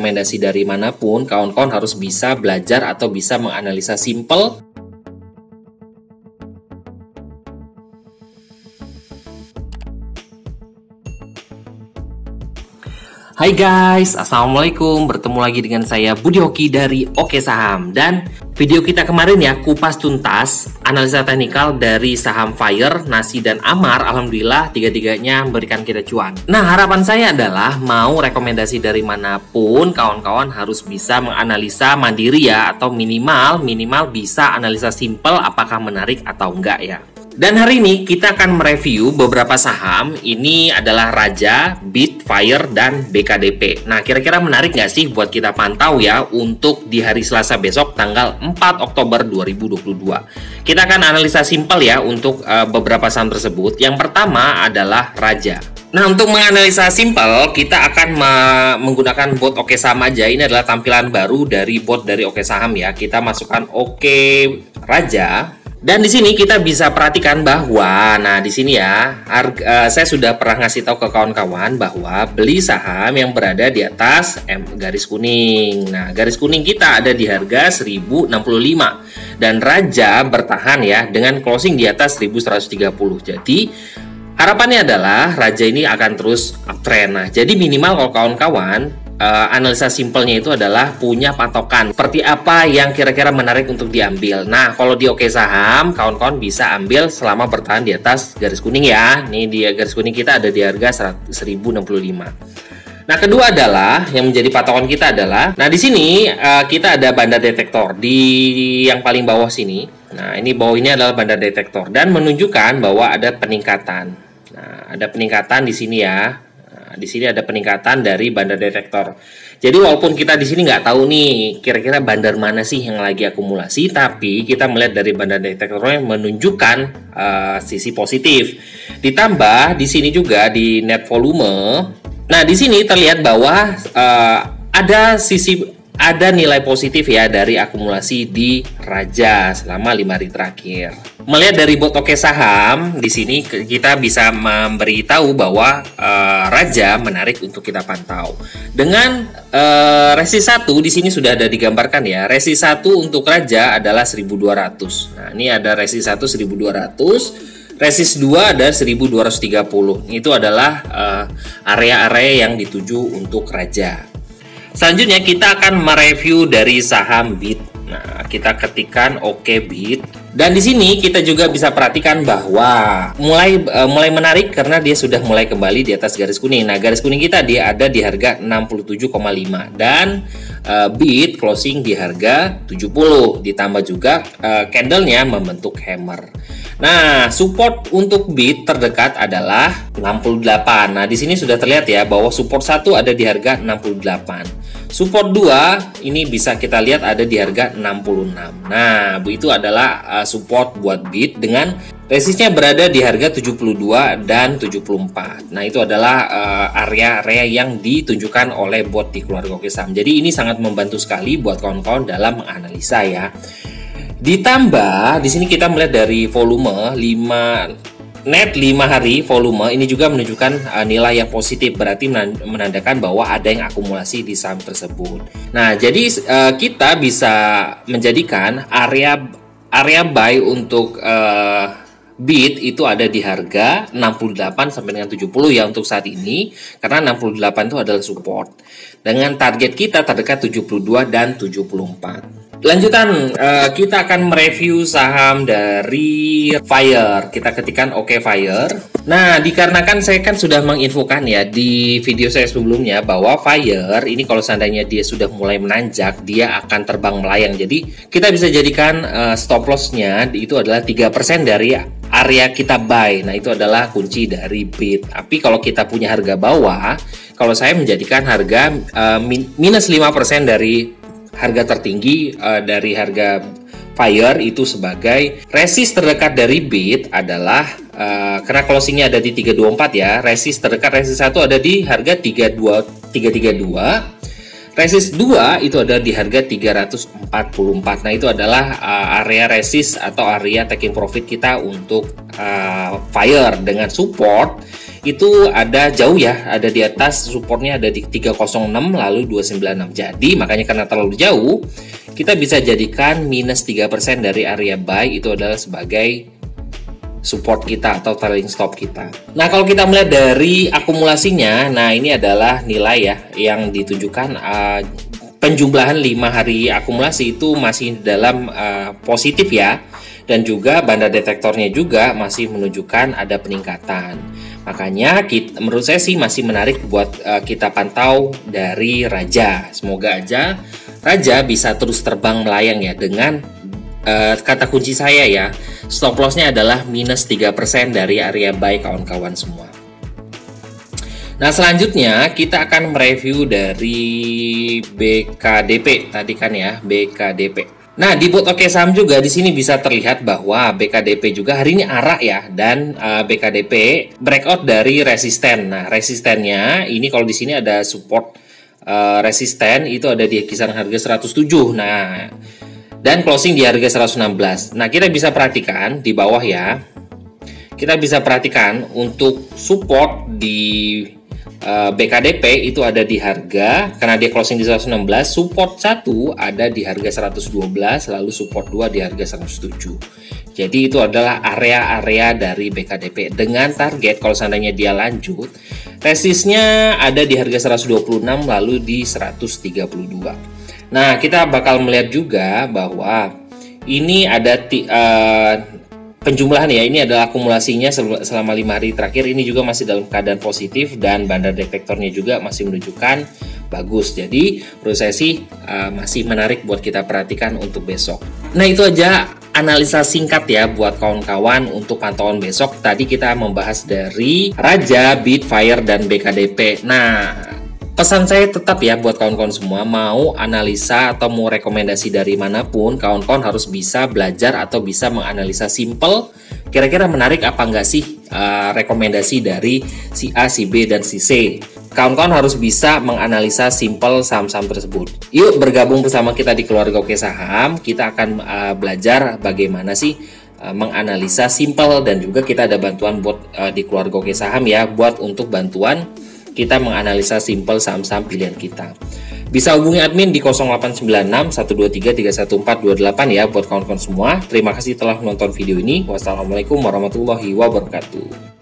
rekomendasi dari mana pun, kawan-kawan harus bisa belajar atau bisa menganalisa simple Hai guys, Assalamualaikum. Bertemu lagi dengan saya Budi Hoki dari Oke Saham. Dan video kita kemarin ya kupas tuntas Analisa teknikal dari saham Fire, Nasi, dan Amar. Alhamdulillah tiga-tiganya memberikan kita cuan. Nah harapan saya adalah mau rekomendasi dari mana pun Kawan-kawan harus bisa menganalisa mandiri ya Atau minimal, minimal bisa analisa simple apakah menarik atau enggak ya dan hari ini kita akan mereview beberapa saham. Ini adalah Raja, Bit, Fire, dan BKDP. Nah, kira-kira menarik nggak sih buat kita pantau ya untuk di hari Selasa besok tanggal 4 Oktober 2022. Kita akan analisa simpel ya untuk uh, beberapa saham tersebut. Yang pertama adalah Raja. Nah, untuk menganalisa simpel, kita akan menggunakan bot Oke Saham aja. Ini adalah tampilan baru dari bot dari Oke Saham ya. Kita masukkan Oke Raja. Dan di sini kita bisa perhatikan bahwa, nah di sini ya, harga, uh, saya sudah pernah ngasih tahu ke kawan-kawan bahwa beli saham yang berada di atas M garis kuning. Nah, garis kuning kita ada di harga 1065 dan Raja bertahan ya dengan closing di atas 1130. Jadi harapannya adalah Raja ini akan terus uptrend. Nah, jadi minimal kalau kawan-kawan uh, analisa simpelnya itu adalah punya patokan seperti apa yang kira-kira menarik untuk diambil. Nah, kalau di Oke Saham, kawan-kawan bisa ambil selama bertahan di atas garis kuning ya. Nih di garis kuning kita ada di harga 1065. Nah, kedua adalah yang menjadi patokan kita adalah nah di sini uh, kita ada bandar detektor di yang paling bawah sini. Nah, ini bawah ini adalah bandar detektor dan menunjukkan bahwa ada peningkatan. Nah, ada peningkatan di sini ya di sini ada peningkatan dari bandar detektor. Jadi walaupun kita di sini nggak tahu nih kira-kira bandar mana sih yang lagi akumulasi, tapi kita melihat dari bandar detektornya menunjukkan uh, sisi positif. Ditambah di sini juga di net volume. Nah di sini terlihat bahwa uh, ada sisi ada nilai positif ya dari akumulasi di Raja selama lima hari terakhir. Melihat dari bot oke saham, di sini kita bisa memberitahu bahwa uh, Raja menarik untuk kita pantau. Dengan uh, resi 1 di sini sudah ada digambarkan ya. Resi 1 untuk Raja adalah 1200. Nah, ini ada resi 1 1200 Resist 2 ada 1230. Itu adalah eh, area-area uh, yang dituju untuk raja. Selanjutnya kita akan mereview dari saham BIT. Nah, kita ketikkan OK BIT. Dan di sini kita juga bisa perhatikan bahwa mulai uh, mulai menarik karena dia sudah mulai kembali di atas garis kuning. Nah, garis kuning kita dia ada di harga 67,5 dan uh, BIT closing di harga 70 ditambah juga uh, candlenya membentuk hammer. Nah, support untuk bit terdekat adalah 68. Nah, di sini sudah terlihat ya bahwa support 1 ada di harga 68. Support 2 ini bisa kita lihat ada di harga 66. Nah, itu adalah uh, support buat bit dengan resistnya berada di harga 72 dan 74. Nah, itu adalah area-area yang ditunjukkan oleh bot di keluarga Okesam. Jadi ini sangat membantu sekali buat kawan-kawan dalam menganalisa ya. Ditambah di sini kita melihat dari volume 5 net 5 hari volume ini juga menunjukkan uh, nilai yang positif berarti menandakan bahwa ada yang akumulasi di saham tersebut. Nah, jadi uh, kita bisa menjadikan area area buy untuk uh, bit itu ada di harga 68 sampai dengan 70 ya untuk saat ini karena 68 itu adalah support. Dengan target kita terdekat 72 dan 74. Lanjutan, uh, kita akan mereview saham dari Fire. Kita ketikkan OK Fire. Nah, dikarenakan saya kan sudah menginfokan ya di video saya sebelumnya bahwa Fire ini kalau seandainya dia sudah mulai menanjak, dia akan terbang melayang. Jadi, kita bisa jadikan uh, stop loss-nya itu adalah 3% dari area kita buy. Nah, itu adalah kunci dari bid. Tapi kalau kita punya harga bawah, kalau saya menjadikan harga uh, minus 5% dari harga tertinggi uh, dari harga Fire itu sebagai resist terdekat dari bit adalah uh, karena closingnya ada di 324 ya resist terdekat resist satu ada di harga 32 332 resist 2 itu ada di harga 344 nah itu adalah uh, area resist atau area taking profit kita untuk uh, fire dengan support itu ada jauh ya, ada di atas supportnya ada di 306 lalu 296. Jadi makanya karena terlalu jauh, kita bisa jadikan minus 3% dari area buy itu adalah sebagai support kita atau trailing stop kita. Nah, kalau kita melihat dari akumulasinya, nah ini adalah nilai ya yang ditunjukkan uh, penjumlahan 5 hari akumulasi itu masih dalam uh, positif ya dan juga banda detektornya juga masih menunjukkan ada peningkatan. Makanya kita, menurut saya sih masih menarik buat uh, kita pantau dari Raja. Semoga aja Raja bisa terus terbang melayang ya dengan uh, kata kunci saya ya. Stop lossnya adalah minus 3% dari area buy kawan-kawan semua. Nah selanjutnya kita akan mereview dari BKDP tadi kan ya BKDP. Nah, di bot Oke Saham juga di sini bisa terlihat bahwa BKDP juga hari ini arah ya dan uh, BKDP breakout dari resisten. Nah, resistennya ini kalau di sini ada support uh, resisten itu ada di kisaran harga 107. Nah, dan closing di harga 116. Nah, kita bisa perhatikan di bawah ya. Kita bisa perhatikan untuk support di Eh, BKDP itu ada di harga karena dia closing di 116 support 1 ada di harga 112 lalu support 2 di harga 107 jadi itu adalah area-area dari BKDP dengan target kalau seandainya dia lanjut resistnya ada di harga 126 lalu di 132 nah kita bakal melihat juga bahwa ini ada uh, penjumlahan ya ini adalah akumulasinya selama lima hari terakhir. Ini juga masih dalam keadaan positif dan bandar detektornya juga masih menunjukkan bagus. Jadi menurut saya sih uh, masih menarik buat kita perhatikan untuk besok. Nah itu aja analisa singkat ya buat kawan-kawan untuk pantauan besok. Tadi kita membahas dari Raja, Bitfire dan BKDP nah Pesan saya tetap ya buat kawan-kawan semua mau analisa atau mau rekomendasi dari mana pun kawan-kawan harus bisa belajar atau bisa menganalisa simple kira-kira menarik apa enggak sih uh, rekomendasi dari si A, si B, dan si C. Kawan-kawan harus bisa menganalisa simple saham-saham tersebut. Yuk bergabung bersama kita di keluarga Oke Saham. Kita akan uh, belajar bagaimana sih uh, menganalisa simple dan juga kita ada bantuan buat uh, di keluarga Oke Saham ya buat untuk bantuan kita menganalisa simple saham-saham pilihan kita. Bisa hubungi admin di 0896 123 31428 ya buat kawan-kawan semua. Terima kasih telah menonton video ini. Wassalamualaikum warahmatullahi wabarakatuh.